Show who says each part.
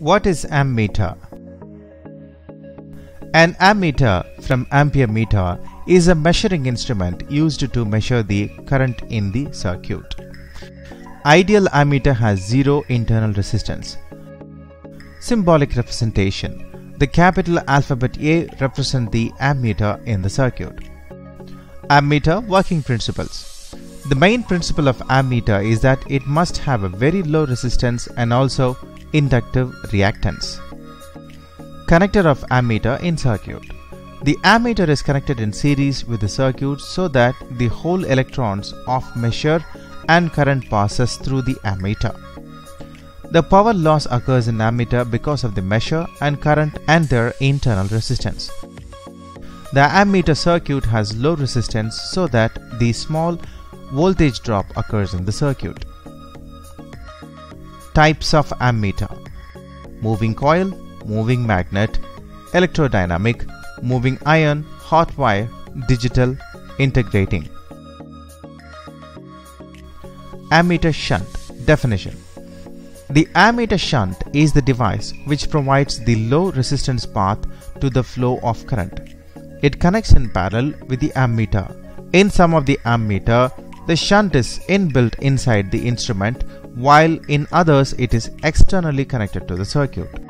Speaker 1: What is ammeter? An ammeter from ampere meter is a measuring instrument used to measure the current in the circuit. Ideal ammeter has zero internal resistance. Symbolic representation. The capital alphabet A represents the ammeter in the circuit. Ammeter working principles. The main principle of ammeter is that it must have a very low resistance and also inductive reactance. Connector of ammeter in circuit. The ammeter is connected in series with the circuit so that the whole electrons of measure and current passes through the ammeter. The power loss occurs in ammeter because of the measure and current and their internal resistance. The ammeter circuit has low resistance so that the small voltage drop occurs in the circuit. Types of ammeter Moving coil, moving magnet, electrodynamic, moving iron, hot wire, digital, integrating. Ammeter shunt definition the ammeter shunt is the device which provides the low resistance path to the flow of current. It connects in parallel with the ammeter. In some of the ammeter, the shunt is inbuilt inside the instrument while in others it is externally connected to the circuit.